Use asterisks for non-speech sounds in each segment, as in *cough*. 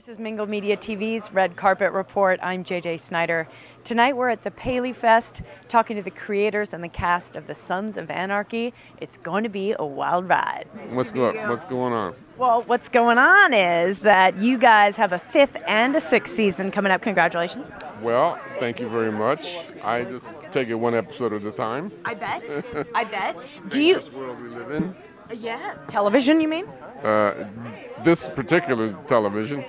This is Mingle Media TV's Red Carpet Report. I'm JJ Snyder. Tonight we're at the Paley Fest talking to the creators and the cast of The Sons of Anarchy. It's going to be a wild ride. What's going What's going on? Well, what's going on is that you guys have a fifth and a sixth season coming up. Congratulations. Well, thank you very much. I just take it one episode at a time. I bet. *laughs* I bet. Do you? This world we live in. Yeah. Television, you mean? Uh, this particular television.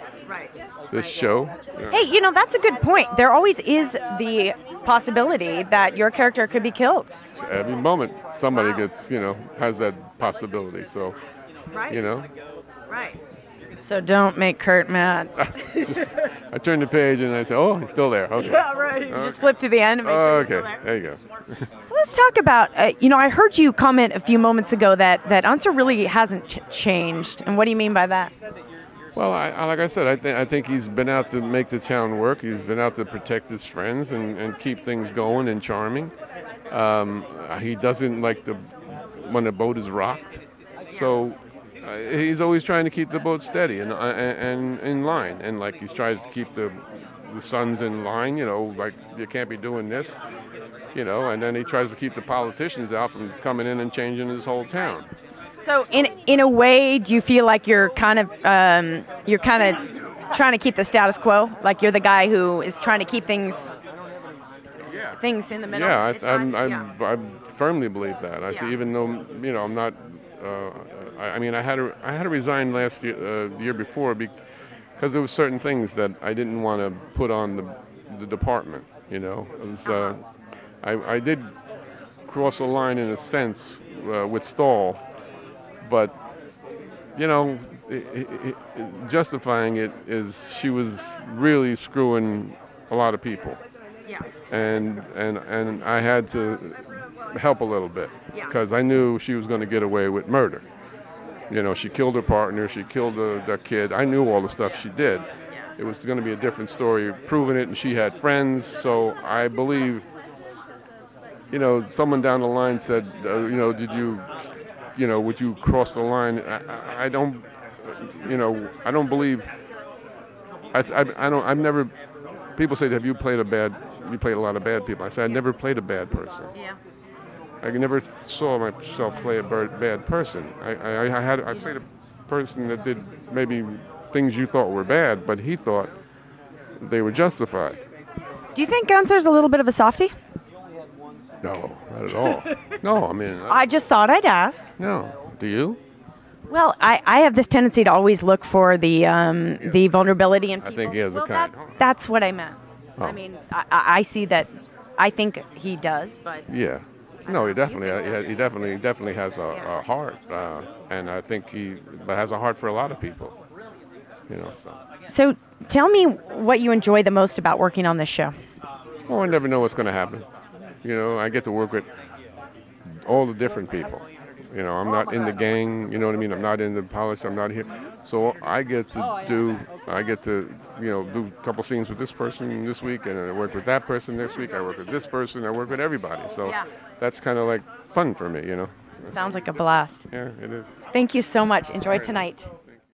This show. yeah. Hey, you know, that's a good point. There always is the possibility that your character could be killed. Every moment, somebody Wow. gets, you know, has that possibility. So, Right. you know, Right. So don't make Kurt mad. *laughs* just, I turn the page and I say, oh, he's still there. Okay. yeah, right. You Just flip to the end and make sure Oh, he's still okay. there. There you go. So let's talk about, uh, you know, I heard you comment a few moments ago that, that Unser really hasn't ch- changed. And what do you mean by that? Well, I, I, like I said, I, th- I think he's been out to make the town work. He's been out to protect his friends and, and keep things going and charming. Um, he doesn't like the when the boat is rocked. So uh, he's always trying to keep the boat steady and, uh, and, in line. And like he tries to keep the the sons in line. You know, like you can't be doing this. You know, and then he tries to keep the politicians out from coming in and changing his whole town. So in in a way, do you feel like you're kind of um, you're kind of trying to keep the status quo? Like you're the guy who is trying to keep things things in the middle. Yeah, I, I'm. I'm, I firmly believe that. I Yeah. see, even though you know I'm not. Uh, I, I mean, I had to I had to resign last year, uh, year before, because there was certain things that I didn't want to put on the the department. You know, was, uh, I I did cross the line in a sense uh, with Stahl, but you know, justifying it is she was really screwing a lot of people yeah. and and and I had to help a little bit Yeah. because I knew she was going to get away with murder. You know, she killed her partner, she killed the, the kid. I knew all the stuff she did. It was going to be a different story proving it, and she had friends. So I believe, you know, someone down the line said, uh, you know, did you, you know, would you cross the line? I, I, don't, you know, I don't believe. I, I, I don't. I've never people say, "Have you played a bad? You played a lot of bad people." I said, "I never played a bad person. Yeah. I never saw myself play a bad person. I, I, I had I played a person that did maybe things you thought were bad, but he thought they were justified. Do you think Unser's a little bit of a softie? No, not at all. *laughs* no, I mean, I just thought I'd ask. no. Do you? Well, I, I have this tendency to always look for the um, the vulnerability in people. I think he has a kind. that- that's what I meant. I Oh. mean, I, I I see that. I think he does, but Yeah. No, he definitely, he, he definitely, definitely has a, a heart, uh, and I think he, but has a heart for a lot of people. You know, so. so tell me what you enjoy the most about working on this show. Well, I never know what's going to happen. You know, I get to work with all the different people. You know, I'm not in the gang. You know what I mean? I'm not in the politics. I'm not here. So I get to do. I get to, you know, do a couple scenes with this person this week, and I work with that person next week. I work with this person. I work with everybody. So Yeah. that's kind of like fun for me. You know. Sounds like a blast. Yeah, it is. Thank you so much. Enjoy tonight.